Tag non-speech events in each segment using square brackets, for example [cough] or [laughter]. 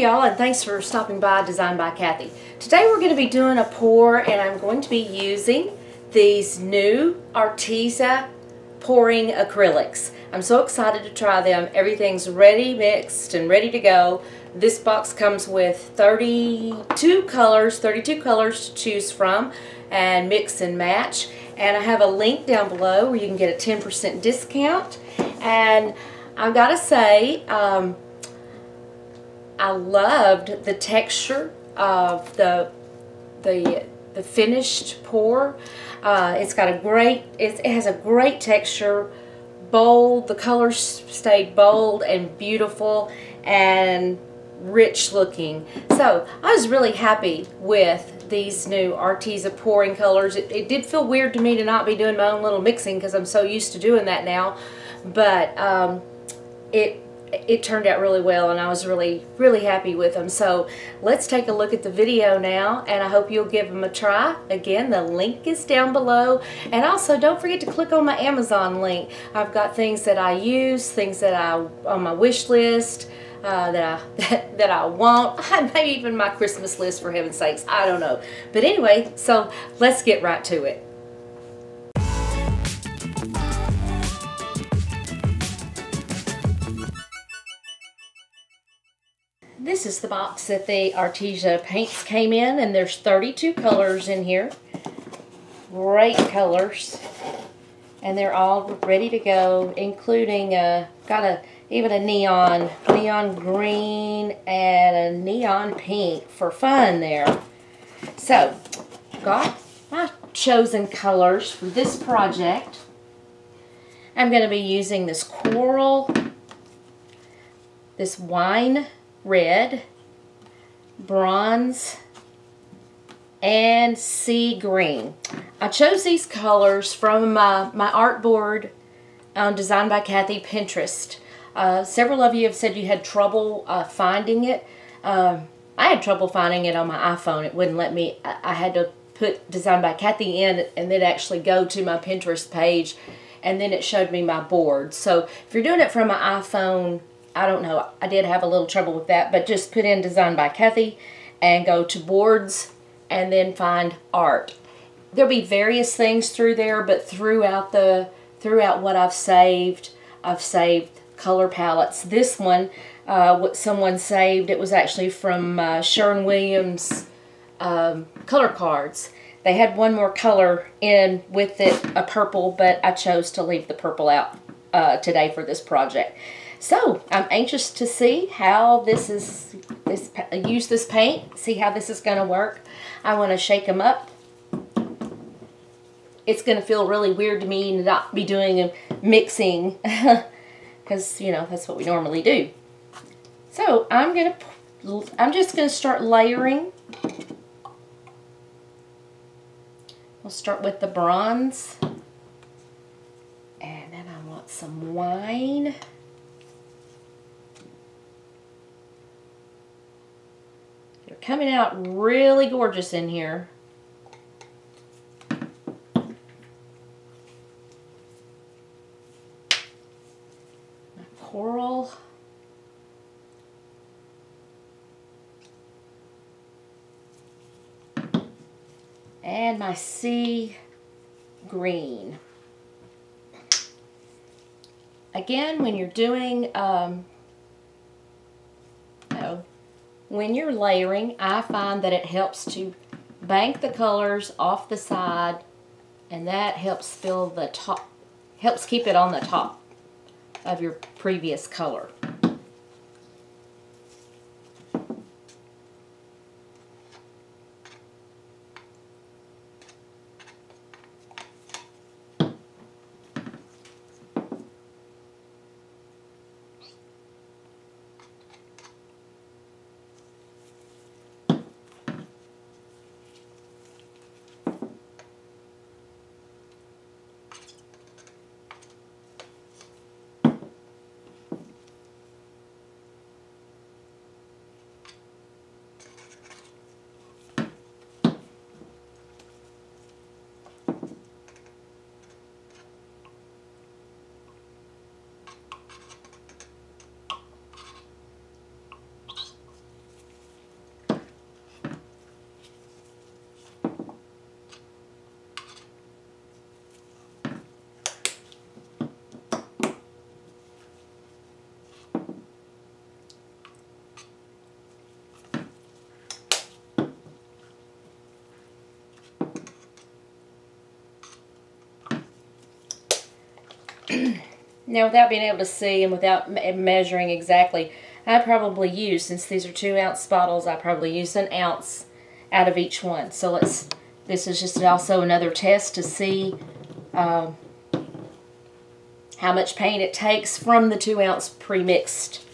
y'all and thanks for stopping by Designed by Kathy. Today we're going to be doing a pour and I'm going to be using these new Arteza pouring acrylics. I'm so excited to try them. Everything's ready mixed and ready to go. This box comes with 32 colors, 32 colors to choose from and mix and match. And I have a link down below where you can get a 10% discount. And I've got to say, um, I loved the texture of the the the finished pour. Uh, it's got a great, it has a great texture, bold. The colors stayed bold and beautiful and rich looking. So I was really happy with these new Arteza pouring colors. It, it did feel weird to me to not be doing my own little mixing because I'm so used to doing that now. But um, it it turned out really well and I was really really happy with them so let's take a look at the video now and I hope you'll give them a try. Again the link is down below. And also don't forget to click on my Amazon link. I've got things that I use things that I on my wish list uh, that, I, [laughs] that, that I want. [laughs] Maybe even my Christmas list for heaven's sakes. I don't know. But anyway so let's get right to it This is the box that the Arteza paints came in, and there's 32 colors in here. Great colors. And they're all ready to go, including, uh, got a even a neon, neon green and a neon pink for fun there. So, got my chosen colors for this project. I'm going to be using this coral, this wine red, bronze, and sea green. I chose these colors from my, my art board on Designed by Kathy Pinterest. Uh, several of you have said you had trouble uh, finding it. Uh, I had trouble finding it on my iPhone. It wouldn't let me. I, I had to put Designed by Kathy in and then actually go to my Pinterest page and then it showed me my board. So if you're doing it from my iPhone, I don't know. I did have a little trouble with that, but just put in Designed by Kathy and go to boards and then find art. There'll be various things through there, but throughout the throughout what I've saved, I've saved color palettes. This one, uh, what someone saved, it was actually from uh, Sherwin-Williams um, color cards. They had one more color in with it, a purple, but I chose to leave the purple out uh, today for this project. So I'm anxious to see how this is, this use this paint, see how this is going to work. I want to shake them up. It's going to feel really weird to me not be doing a mixing [laughs] because, you know, that's what we normally do. So I'm going to, I'm just going to start layering. We'll start with the bronze. And then I want some wine. Coming out really gorgeous in here. My coral. And my sea green. Again, when you're doing um, when you're layering, I find that it helps to bank the colors off the side and that helps fill the top, helps keep it on the top of your previous color. [clears throat] Now without being able to see and without me measuring exactly, I probably use, since these are two ounce bottles, I probably use an ounce out of each one. So let's, this is just also another test to see um, how much paint it takes from the two ounce pre-mixed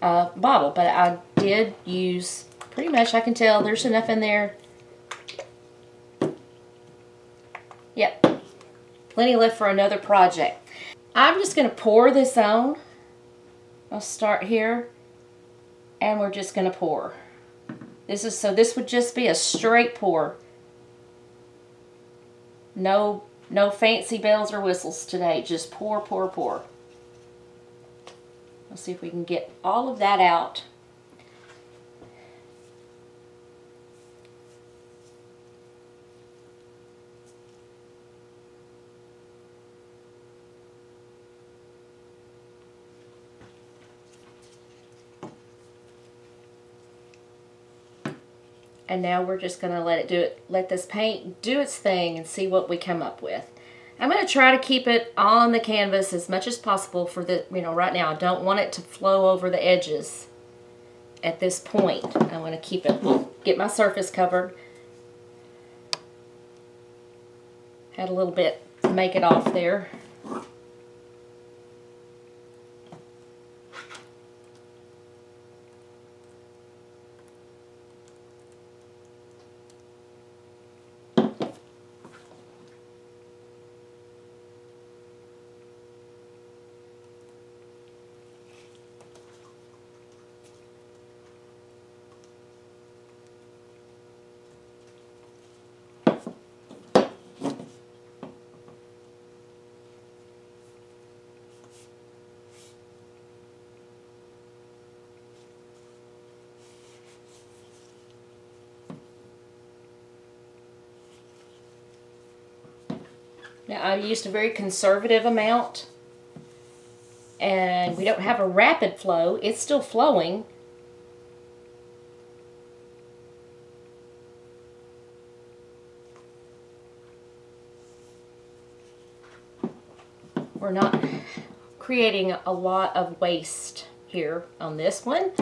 uh, bottle. But I did use, pretty much I can tell there's enough in there. Yep, plenty left for another project. I'm just going to pour this on. I'll start here and we're just going to pour. This is so this would just be a straight pour. No no fancy bells or whistles today. Just pour, pour, pour. Let's see if we can get all of that out. And now we're just going to let it do it let this paint do its thing and see what we come up with. I'm going to try to keep it on the canvas as much as possible for the you know right now. I don't want it to flow over the edges at this point. I want to keep it get my surface covered. Had a little bit to make it off there Now I used a very conservative amount and we don't have a rapid flow. It's still flowing. We're not creating a lot of waste here on this one.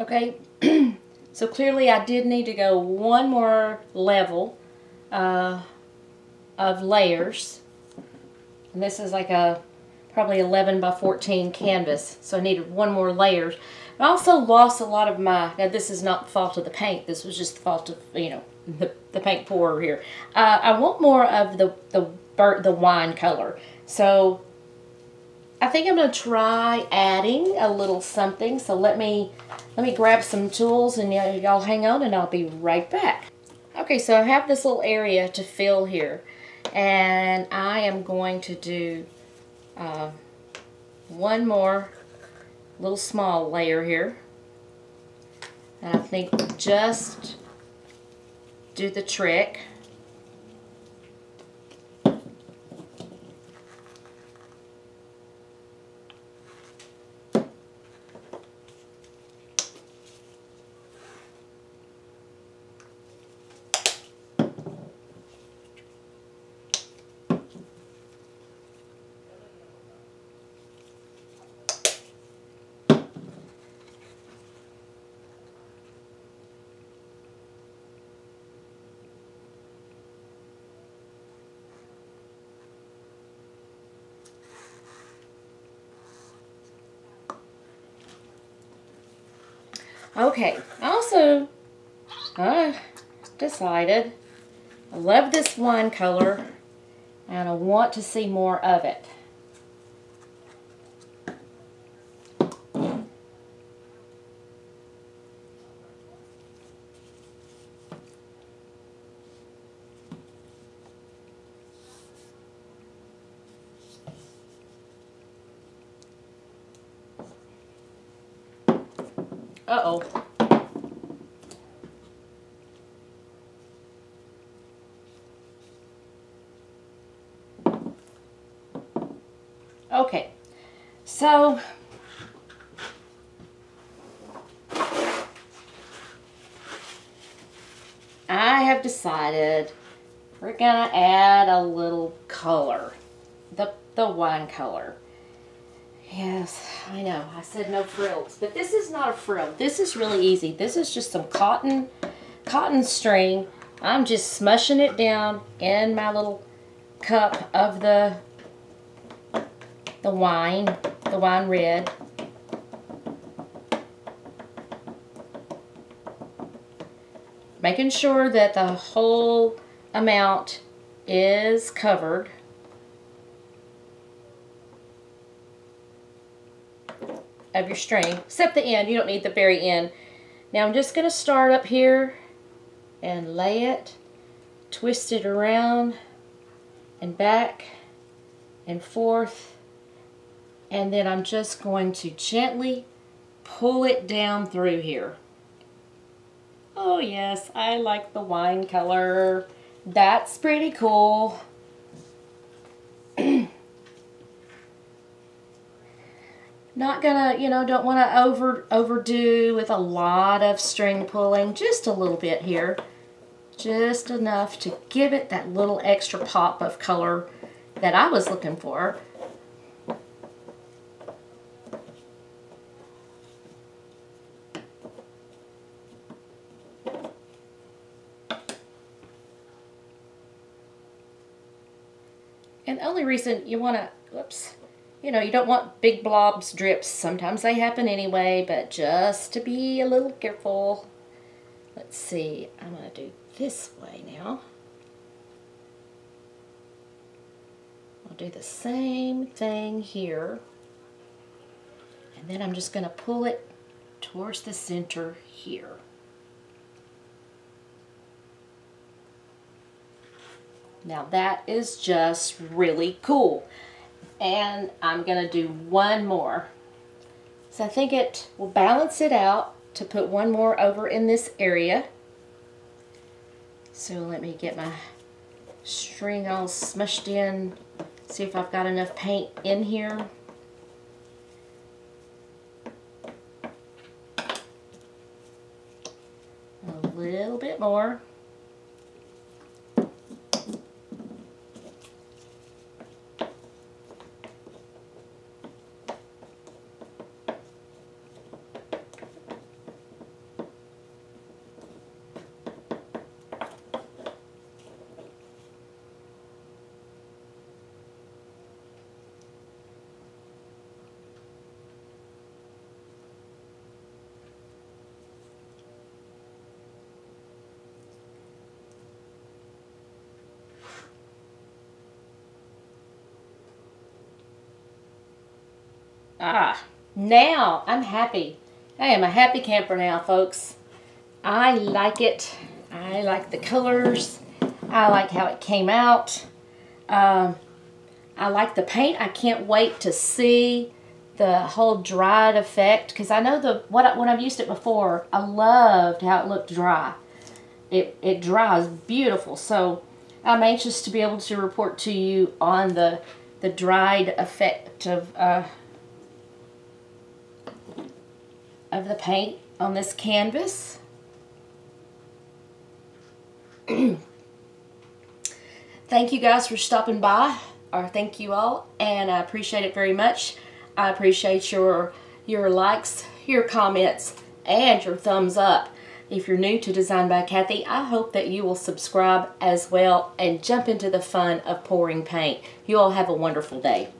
Okay, [clears throat] so clearly I did need to go one more level uh, of layers. And this is like a probably 11 by 14 canvas, so I needed one more layer. I also lost a lot of my, now this is not the fault of the paint, this was just the fault of, you know, the, the paint pourer here. Uh, I want more of the, the, the wine color. So I think I'm going to try adding a little something. So let me let me grab some tools and y'all hang on and I'll be right back. Okay, so I have this little area to fill here. And I am going to do uh, one more little small layer here. And I think just do the trick. Okay, also, I decided I love this wine color and I want to see more of it. Okay, so I have decided we're gonna add a little color, the, the wine color. Yes, I know. I said no frills, but this is not a frill. This is really easy. This is just some cotton, cotton string. I'm just smushing it down in my little cup of the, the wine, the wine red. Making sure that the whole amount is covered. of your string, except the end. You don't need the very end. Now I'm just going to start up here and lay it, twist it around and back and forth. And then I'm just going to gently pull it down through here. Oh yes, I like the wine color. That's pretty cool. [clears throat] Not gonna, you know, don't want to over overdo with a lot of string pulling. Just a little bit here. Just enough to give it that little extra pop of color that I was looking for. And the reason you want to, whoops, you know, you don't want big blobs, drips. Sometimes they happen anyway, but just to be a little careful. Let's see, I'm going to do this way now. I'll do the same thing here. And then I'm just going to pull it towards the center here. Now that is just really cool and I'm going to do one more. So I think it will balance it out to put one more over in this area. So let me get my string all smushed in, see if I've got enough paint in here. A little bit more. Ah, now I'm happy. I am a happy camper now, folks. I like it. I like the colors. I like how it came out. Um, I like the paint. I can't wait to see the whole dried effect because I know the what when I've used it before, I loved how it looked dry. It it dries beautiful. So I'm anxious to be able to report to you on the the dried effect of uh, of the paint on this canvas. [clears throat] thank you guys for stopping by, or thank you all, and I appreciate it very much. I appreciate your your likes, your comments, and your thumbs up. If you're new to Designed by Kathy, I hope that you will subscribe as well and jump into the fun of pouring paint. You all have a wonderful day.